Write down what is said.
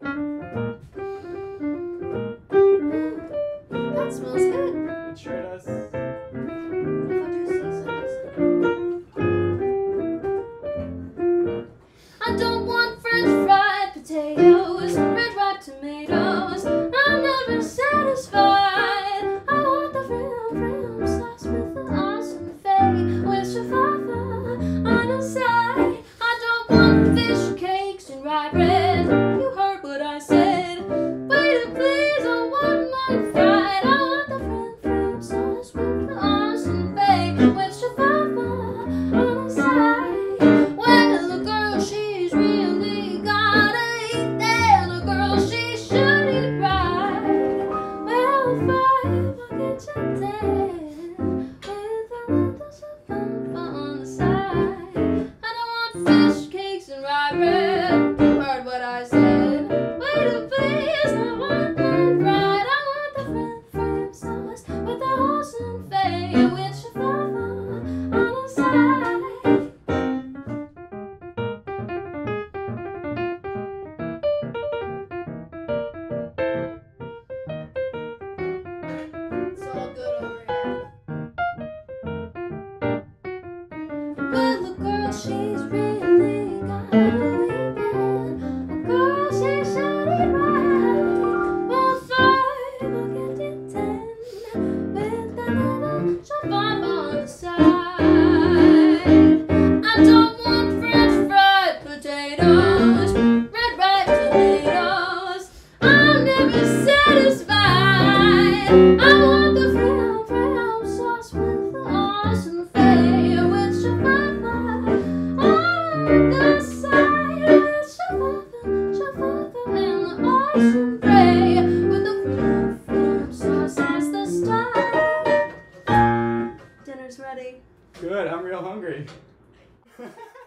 That smells good. It sure does. I don't want french fried potatoes, red ripe tomatoes. I'm never satisfied. I want the real, real slice with the ice and the fake on the side. I don't want fish cakes and rye bread. heart. she's real. ready. Good, I'm real hungry.